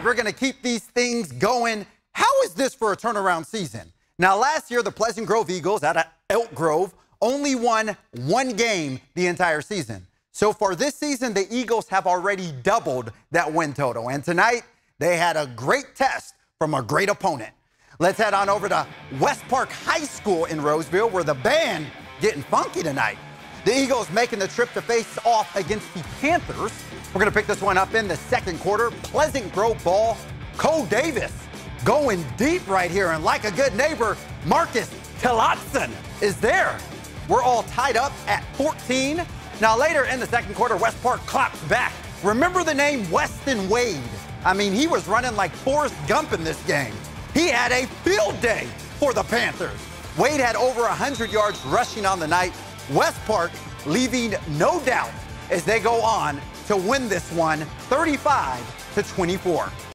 We're going to keep these things going. How is this for a turnaround season? Now, last year, the Pleasant Grove Eagles out of Elk Grove only won one game the entire season. So for this season, the Eagles have already doubled that win total. And tonight, they had a great test from a great opponent. Let's head on over to West Park High School in Roseville, where the band getting funky tonight. The Eagles making the trip to face off against the Panthers. We're going to pick this one up in the second quarter. Pleasant Grove ball. Cole Davis going deep right here. And like a good neighbor, Marcus Tillotson is there. We're all tied up at 14. Now, later in the second quarter, West Park claps back. Remember the name Weston Wade? I mean, he was running like Forrest Gump in this game. He had a field day for the Panthers. Wade had over 100 yards rushing on the night. West Park leaving no doubt as they go on to win this one 35 to 24.